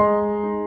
Música